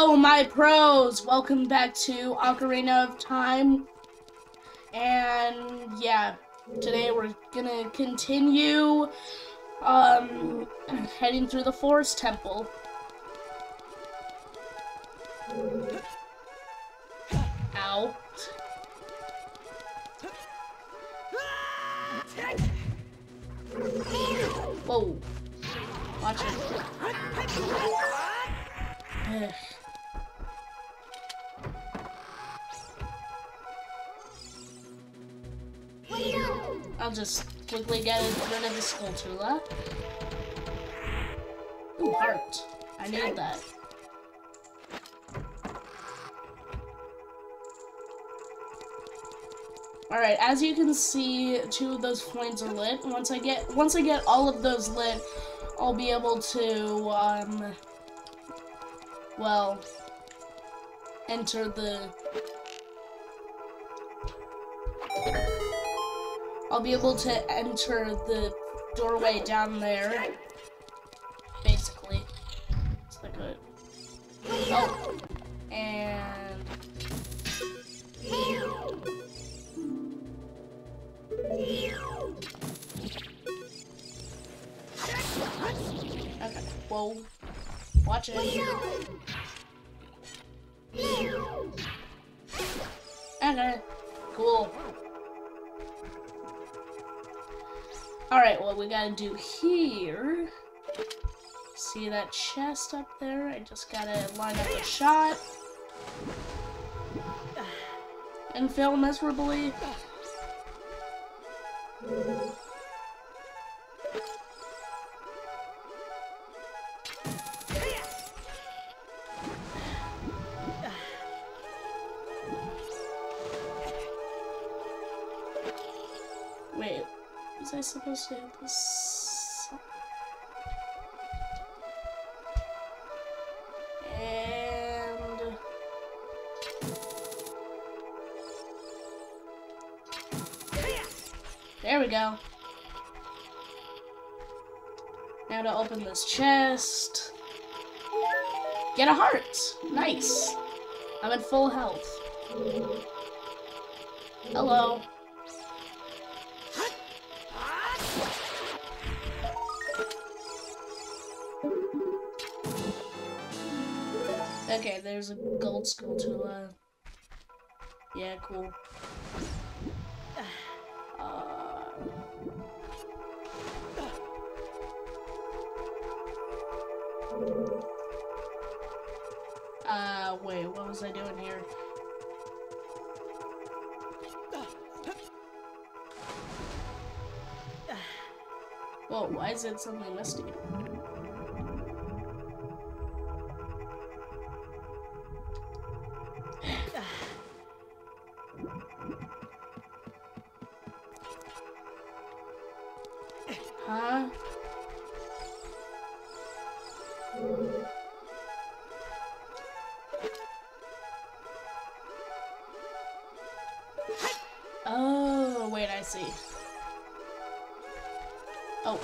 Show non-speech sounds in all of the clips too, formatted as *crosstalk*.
My pros! Welcome back to Ocarina of Time. And yeah, today we're gonna continue um, heading through the Forest Temple. Ow. Whoa. Watch it. I'll just quickly get rid of the Skulltula. Ooh, heart. I need that. Alright, as you can see, two of those flames are lit. Once I get once I get all of those lit, I'll be able to um well enter the I'll be able to enter the doorway down there. Basically. It's like a Oh. And Okay. Whoa. Watch it. Okay. Cool. Alright, what we gotta do here... See that chest up there? I just gotta line up a shot. And fail miserably. Supposed to this? And there we go. Now to open this chest. Get a heart. Nice. I'm in full health. Hello. There's a gold Skulltula. Yeah, cool. Uh, uh, wait, what was I doing here? Whoa, why is it suddenly misty? Oh, wait, I see. Oh.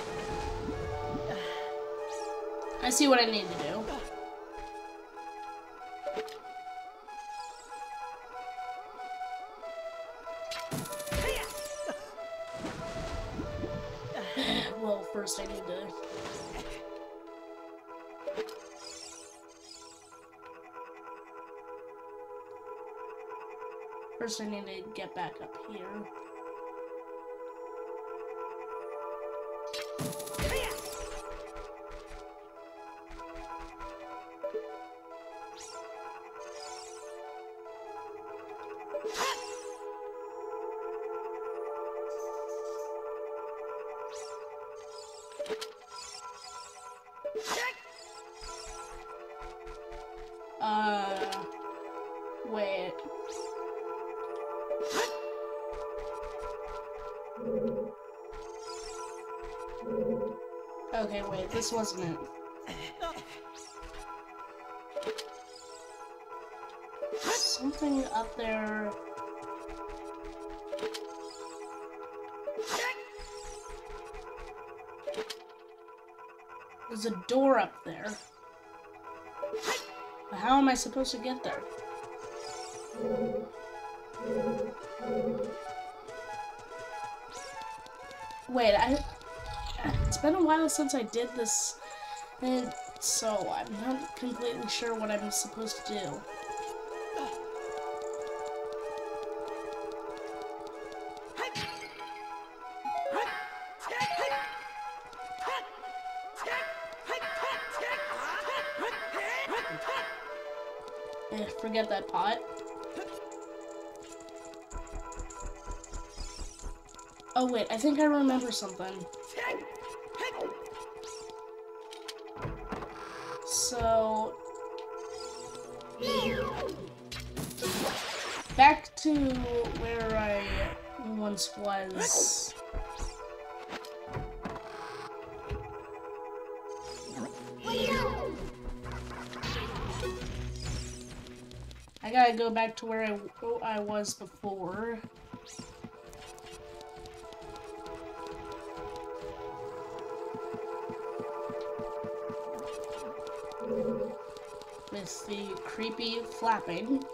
*sighs* I see what I need to do. I need to get back up here. It. Something up there. There's a door up there. how am I supposed to get there? Wait, I... It's been a while since I did this, and so I'm not completely sure what I'm supposed to do. Eh, forget that pot. Oh wait, I think I remember something. So... Back to where I once was. I gotta go back to where I, I was before. The creepy flapping.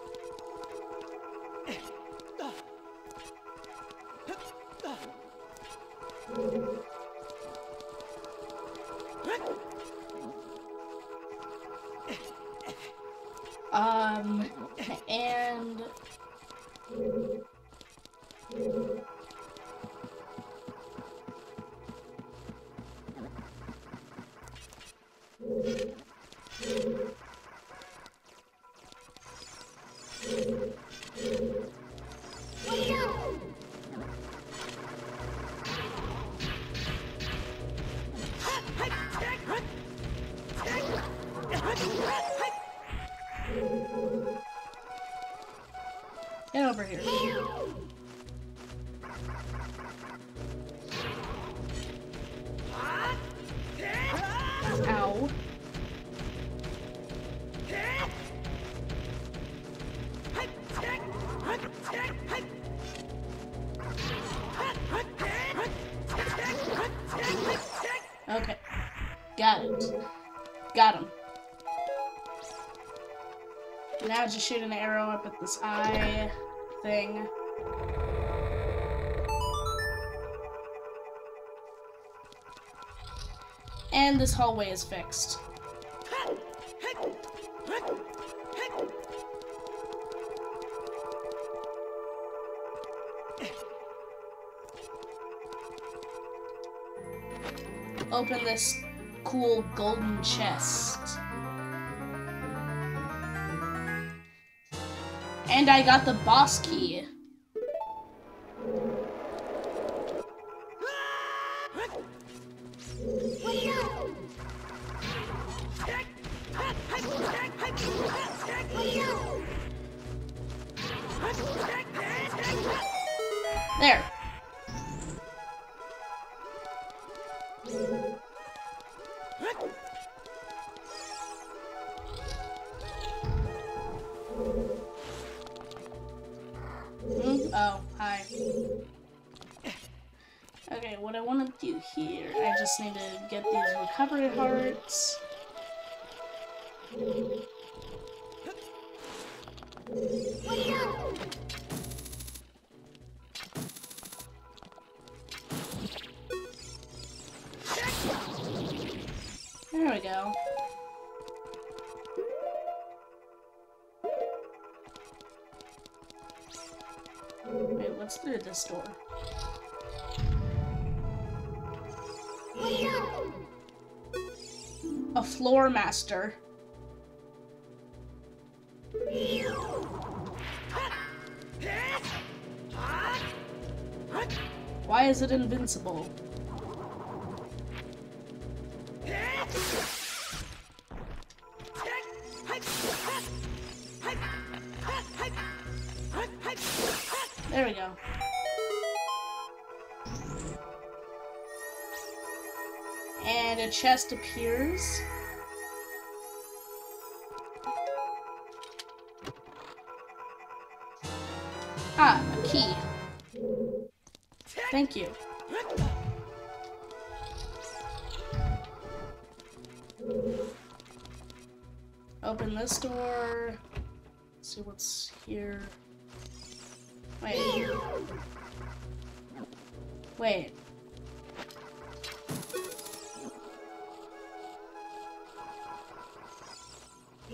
Now just shoot an arrow up at this eye thing. And this hallway is fixed. Open this cool golden chest. And I got the boss key. Oh, hi. Okay, what I want to do here, I just need to get these recovery hearts. Master. Why is it invincible? There we go. And a chest appears. Key. Thank you. Open this door. see what's here. Wait. Wait.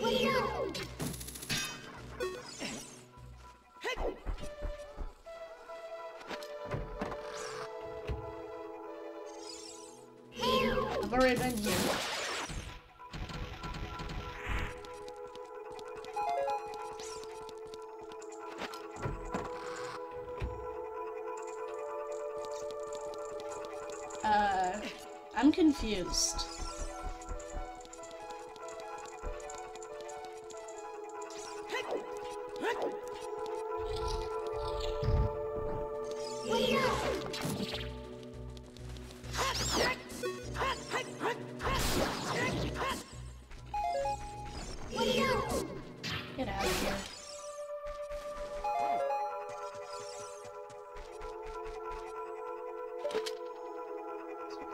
I've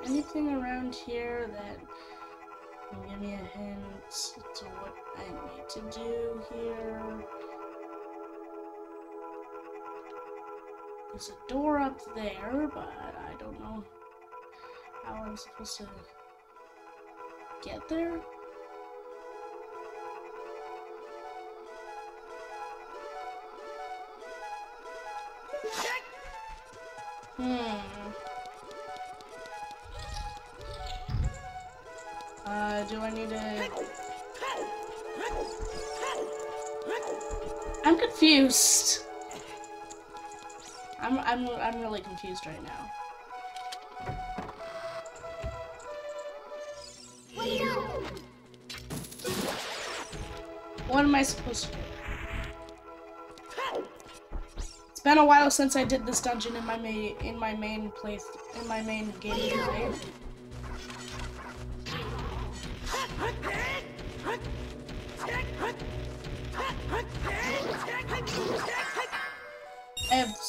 anything around here that can give me a hint to what I need to do here? There's a door up there, but I don't know how I'm supposed to get there. Hmm. Do I need to... I'm confused. I'm, I'm, I'm really confused right now. What am I supposed to do? It's been a while since I did this dungeon in my main in my main place in my main gameplay. I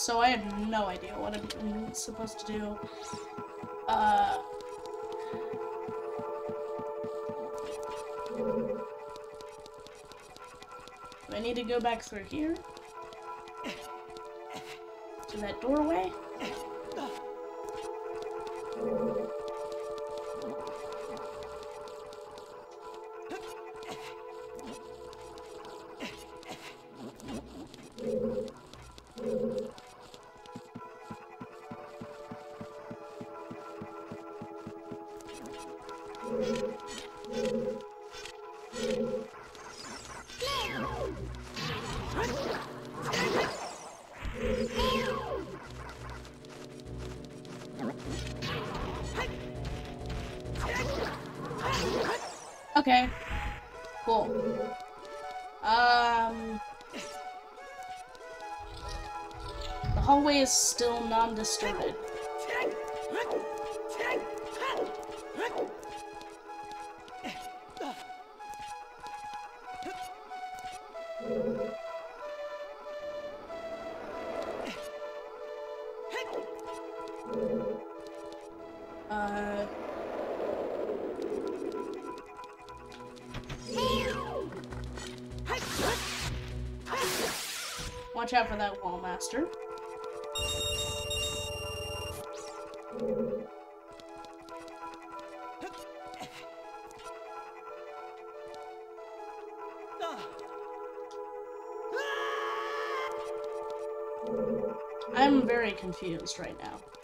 so I have no idea what I'm supposed to do. Uh Do I need to go back through here? To that doorway? Non-distorted. Uh. Watch out for that Wallmaster. Confused right now.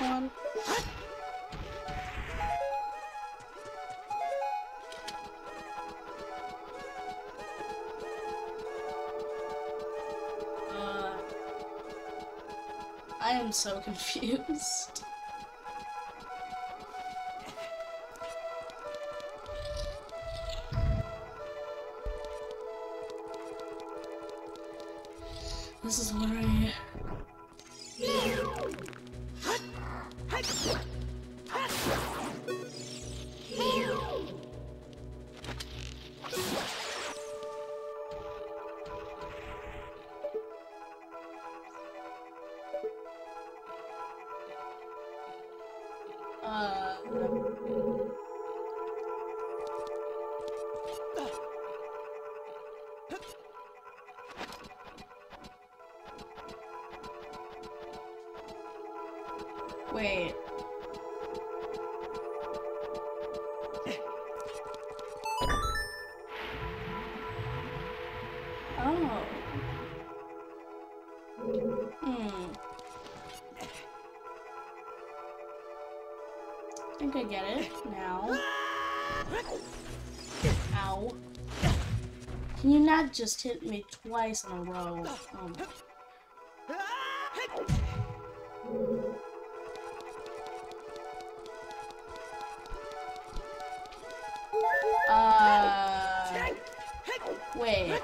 next one. Uh, I am so *laughs* confused. Ow. Can you not just hit me twice in a row? My Uh, wait.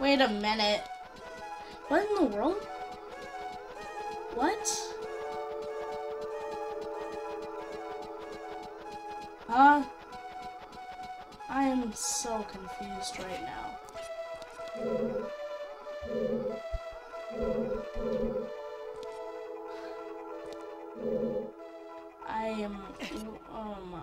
Wait a minute. What in the world? What? Huh? I am so confused right now. I am. Oh my.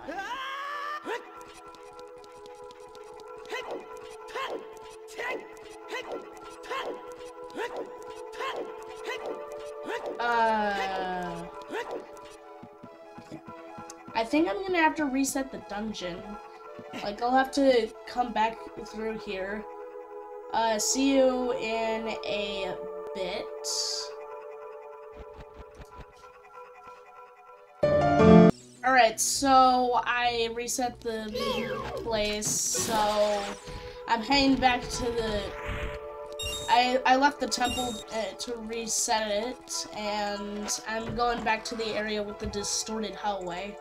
Uh. I think I'm gonna have to reset the dungeon. Like, I'll have to come back through here. Uh, see you in a bit. Alright, so I reset the place, so I'm heading back to the... I, I left the temple uh, to reset it, and I'm going back to the area with the distorted hallway.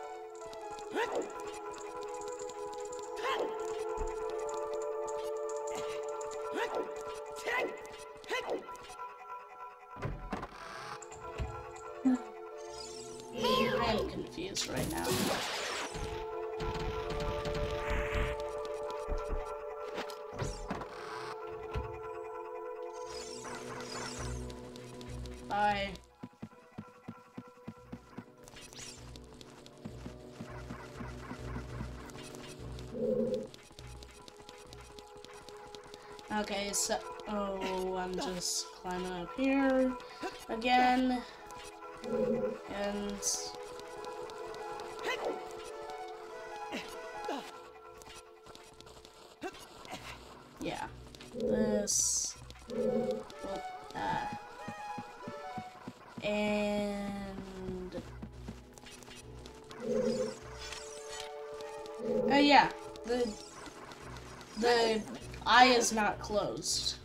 Eye is not closed,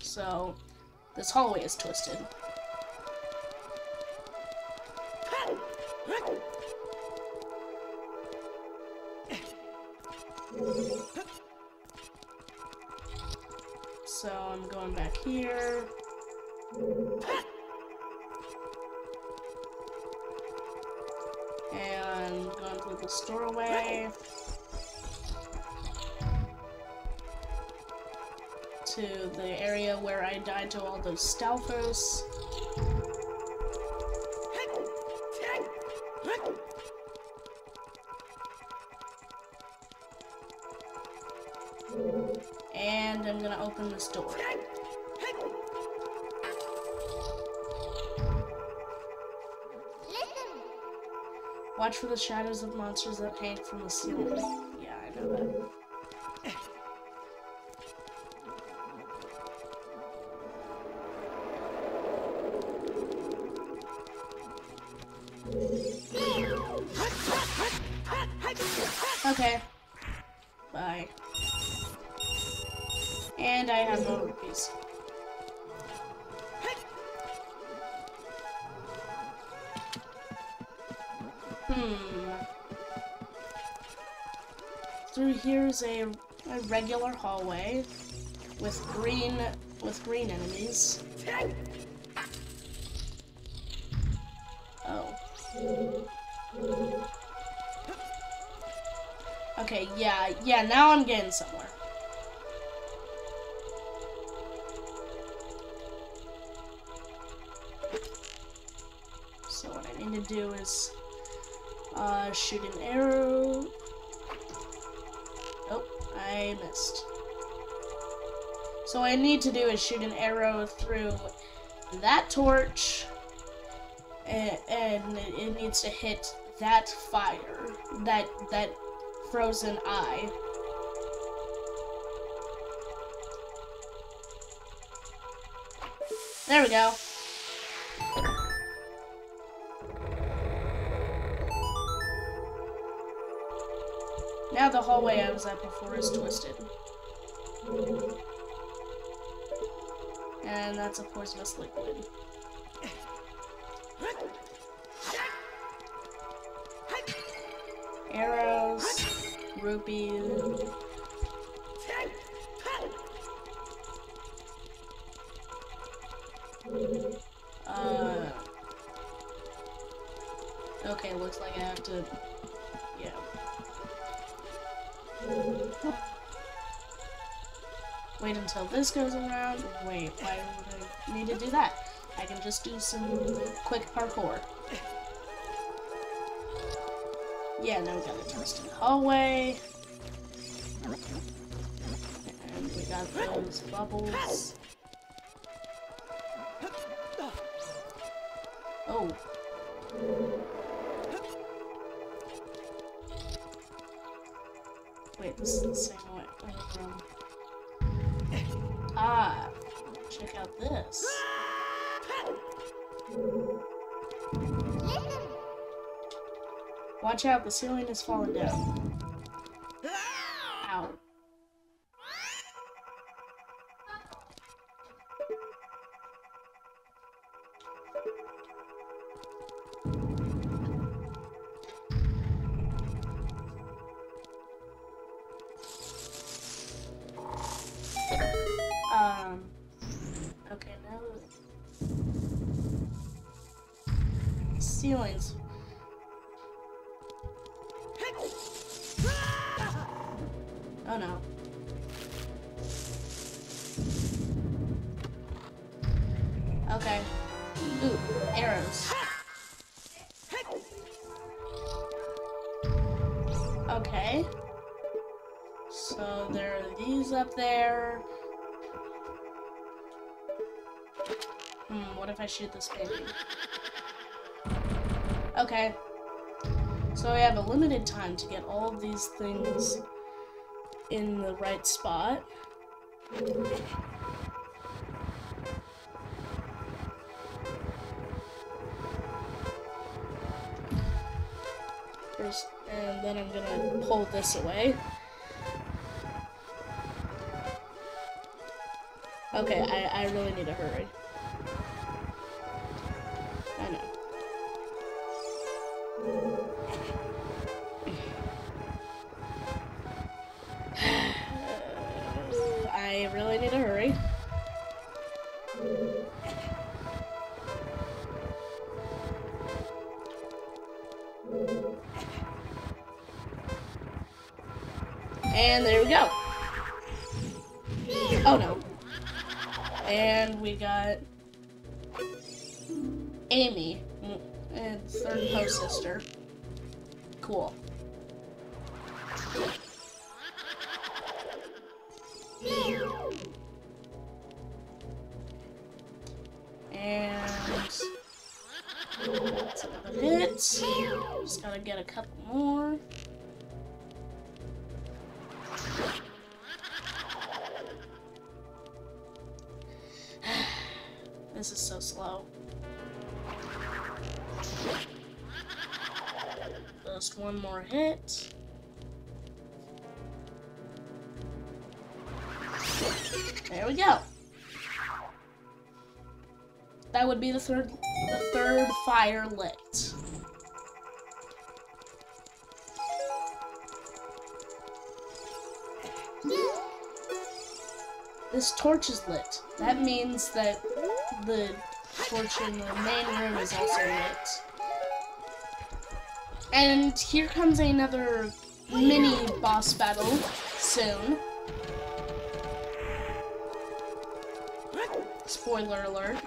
so this hallway is twisted. So I'm going back here. And going through the doorway. To the area where I died to all those Stalfos. And I'm gonna open this door. Watch for the shadows of monsters that hang from the ceiling. Yeah, I know that. I have more rupees. Hmm. Through here is a, a regular hallway with green with green enemies. Oh. Okay, yeah, yeah, now I'm getting somewhere. To do is uh, shoot an arrow. Oh, I missed. So what I need to do is shoot an arrow through that torch, and, and it needs to hit that fire, that that frozen eye. There we go. The hallway I was at before is twisted. And that's a poisonous liquid. Arrows, rupees. Uh, okay, looks like I have to, Wait until this goes around. Wait, why would I need to do that? I can just do some quick parkour. Yeah, now we got the twisted hallway. And we got those bubbles. Oh. Wait, Watch out, the ceiling is falling down. Ow. Um, okay, now ceilings. Oh no. Okay. Ooh, arrows. Okay. So there are these up there. Hmm, what if I shoot this baby? Okay. So we have a limited time to get all of these things in the right spot. First, and then I'm gonna pull this away. Okay, I, I really need to hurry. And there we go. Oh no. And we got slow. Just one more hit. There we go. That would be the third the third fire lit. This torch is lit. That means that the torch in the main room is also lit. And here comes another mini boss battle soon. Spoiler alert.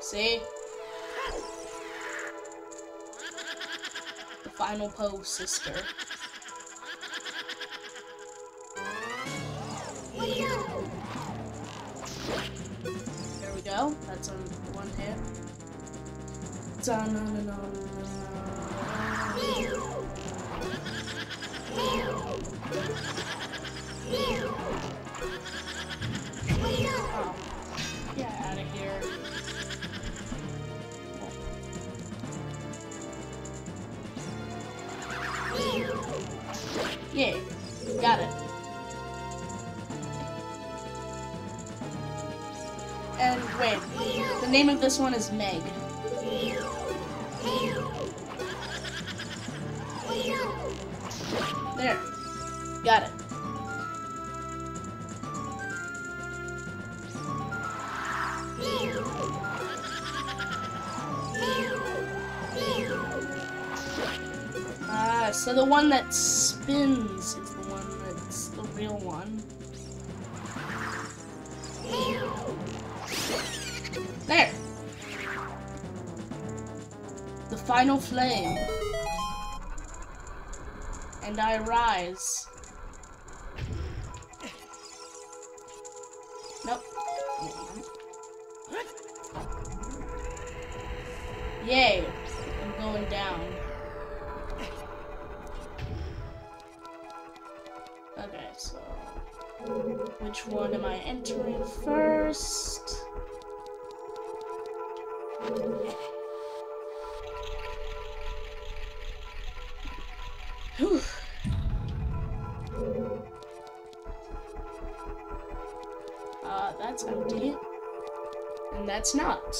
See? The final pose, sister. That's on one hit. Dun. *laughs* And wait, the name of this one is Meg. There. Got it. Ah, so the one that spins final flame. And I rise. Uh, that's empty. And that's not.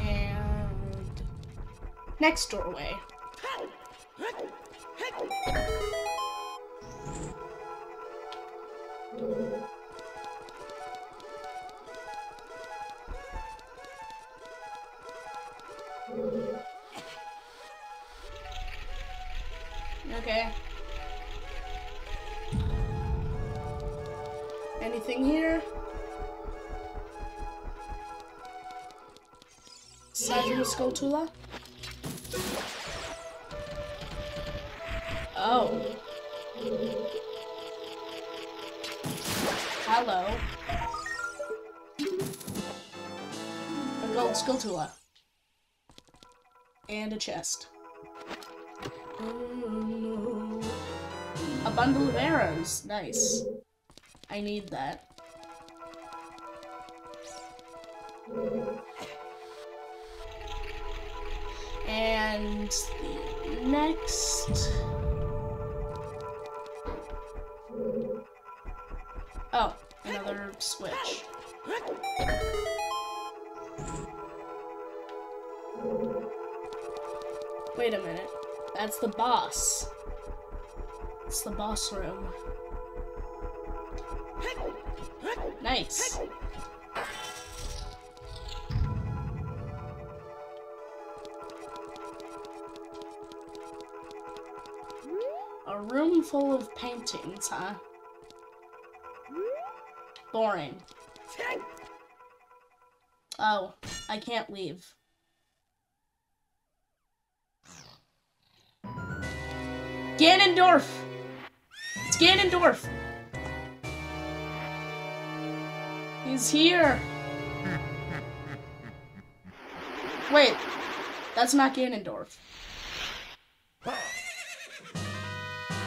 And next doorway. Skulltula? Oh. Hello. A gold Skulltula. And a chest. A bundle of arrows. Nice. I need that. And the next... Oh, another switch. Wait a minute. That's the boss. It's the boss room. Nice. Room full of paintings, huh? Boring. Oh, I can't leave. Ganondorf! It's Ganondorf! He's here! Wait, that's not Ganondorf.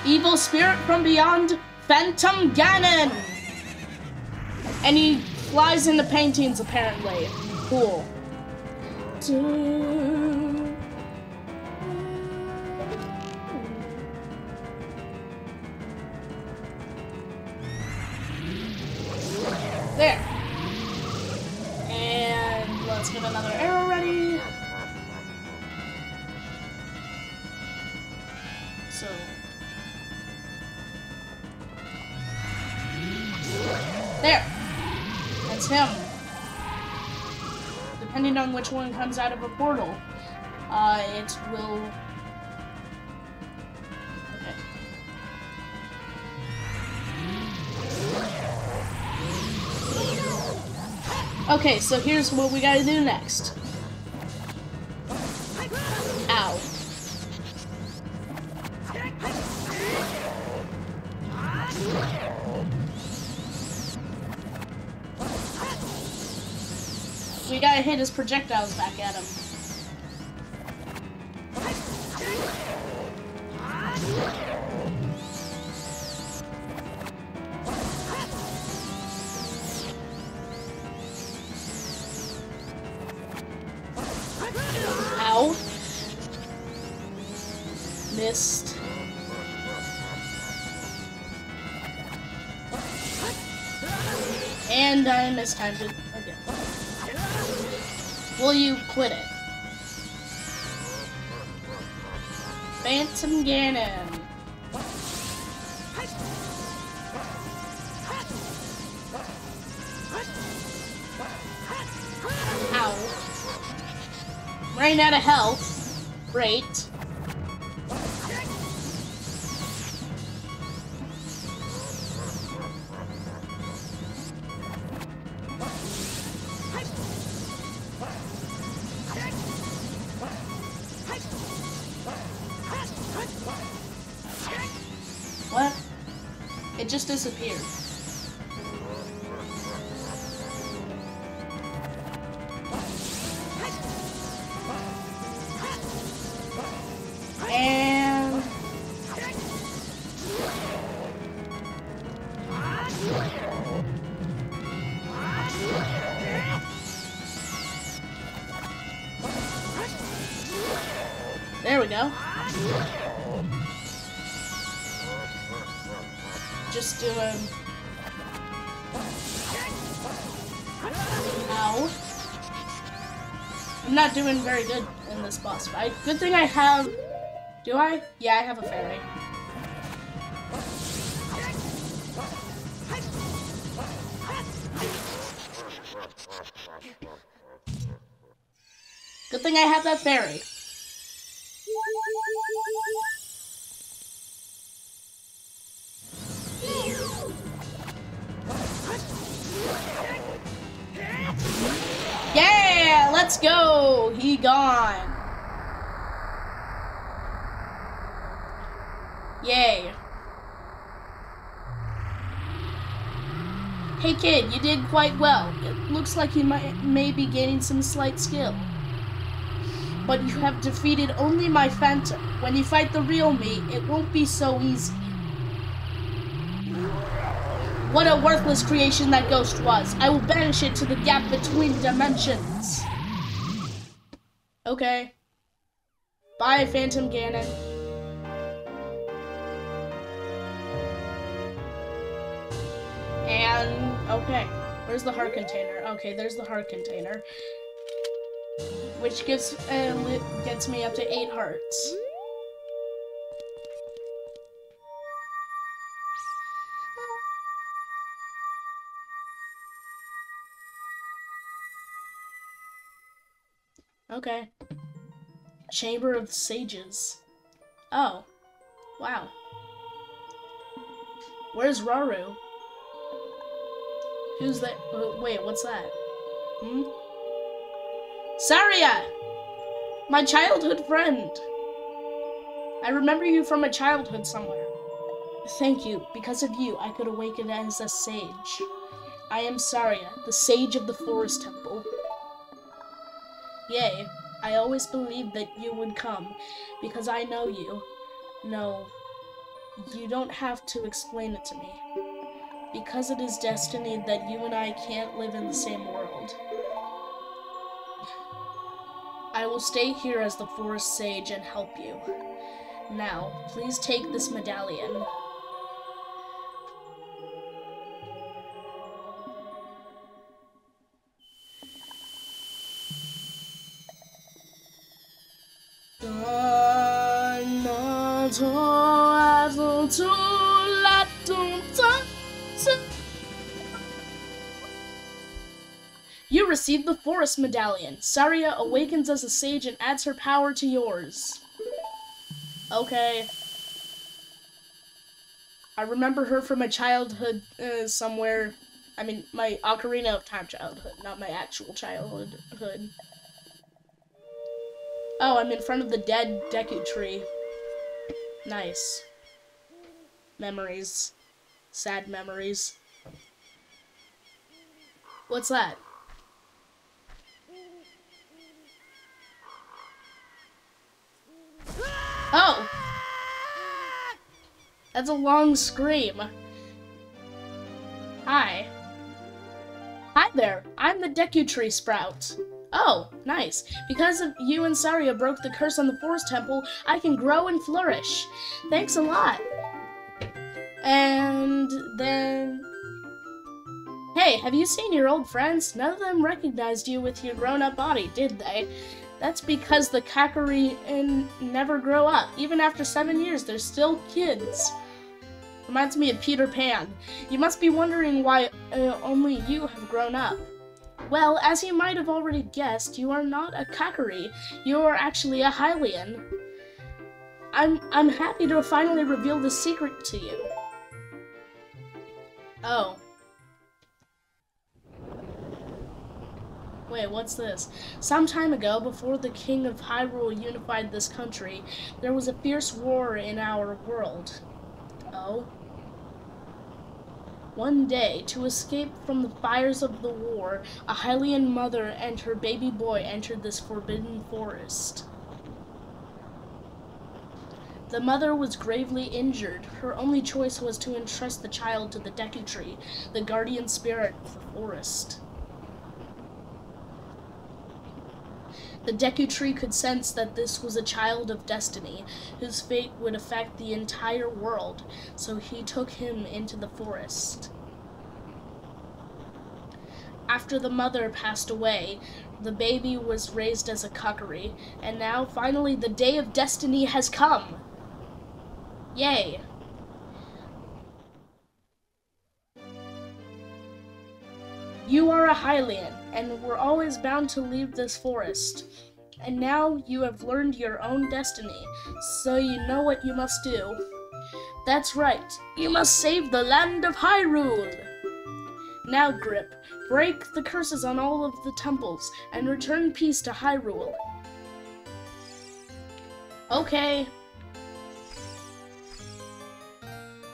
Evil spirit from beyond, Phantom Ganon! And he flies into paintings, apparently. Cool. There. Which one comes out of a portal, uh, it will. Okay. Okay, so here's what we gotta do next. Projectiles back at him. Ow. Missed. And I mistimed it again. Will you quit it? Phantom Ganon. Ow. Ran out of health. Great. Just disappeared. There we go. Just doing. Ow. I'm not doing very good in this boss fight. Good thing I have. Do I? Yeah, I have a fairy. Good thing I have that fairy. Let's go. He gone. Yay. Hey kid, you did quite well. It looks like you might may be gaining some slight skill. But you have defeated only my phantom. When you fight the real me, it won't be so easy. What a worthless creation that ghost was. I will banish it to the gap between dimensions. Okay. Bye, Phantom Ganon. And, okay. Where's the heart container? Okay, there's the heart container. Which gives, uh, gets me up to eight hearts. Okay. Chamber of Sages. Oh. Wow. Where's Rauru? Who's that? Wait, what's that? Hmm? Saria! My childhood friend! I remember you from my childhood somewhere. Thank you. Because of you, I could awaken as a sage. I am Saria, the sage of the Forest Temple. Yay, I always believed that you would come, because I know you. No, you don't have to explain it to me. Because it is destiny that you and I can't live in the same world. I will stay here as the forest sage and help you. Now, please take this medallion. Received the Forest Medallion. Saria awakens as a sage and adds her power to yours. Okay. I remember her from my childhood uh, somewhere. I mean, my Ocarina of Time childhood, not my actual childhood. Oh, I'm in front of the dead Deku tree. Nice. Memories. Sad memories. What's that? Oh! That's a long scream. Hi. Hi there, I'm the Deku Tree Sprout. Oh, nice. Because of you and Saria broke the curse on the Forest Temple, I can grow and flourish. Thanks a lot. And then... Hey, have you seen your old friends? None of them recognized you with your grown-up body, did they? That's because the Kokiri never grow up. Even after seven years, they're still kids. Reminds me of Peter Pan. You must be wondering why uh, only you have grown up. Well, as you might have already guessed, you are not a Kokiri. You are actually a Hylian. I'm I'm happy to finally reveal the secret to you. Oh. Wait, what's this? Some time ago, before the King of Hyrule unified this country, there was a fierce war in our world. Oh? One day, to escape from the fires of the war, a Hylian mother and her baby boy entered this forbidden forest. The mother was gravely injured. Her only choice was to entrust the child to the Deku Tree, the guardian spirit of the forest. The Deku Tree could sense that this was a child of destiny, whose fate would affect the entire world, so he took him into the forest. After the mother passed away, the baby was raised as a Kokiri, and now finally the day of destiny has come. Yay! You are a Hylian, and were always bound to leave this forest. And now you have learned your own destiny, so you know what you must do. That's right, you must save the land of Hyrule! Now, Grip, break the curses on all of the temples and return peace to Hyrule. Okay.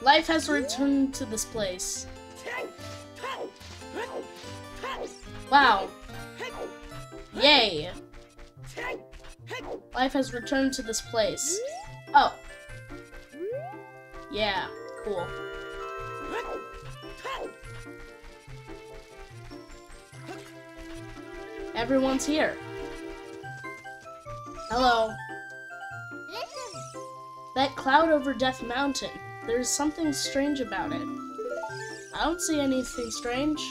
Life has returned to this place. Wow. Yay. Life has returned to this place. Oh. Yeah, cool. Everyone's here. Hello. That cloud over Death Mountain. There's something strange about it. I don't see anything strange.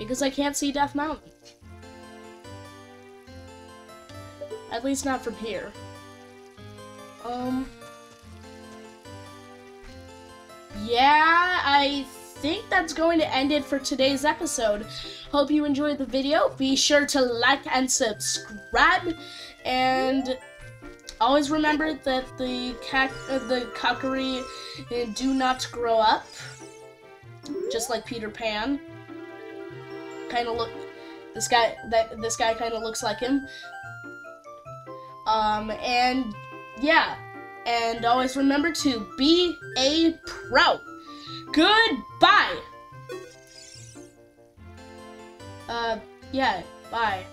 Because I can't see Death Mountain. At least not from here. Um... Yeah, I think that's going to end it for today's episode. Hope you enjoyed the video. Be sure to like and subscribe. And always remember that the cat, uh, the Kokiri uh, do not grow up. Just like Peter Pan kind of look. This guy, that this guy kind of looks like him. Um, and yeah, and always remember to be a pro. Goodbye. Uh, yeah, bye.